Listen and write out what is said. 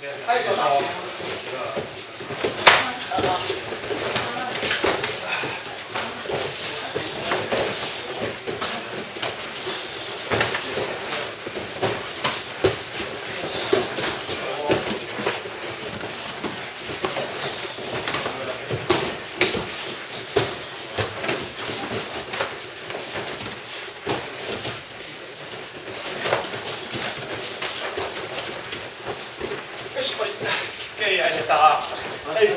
はいどうぞありがとうございました。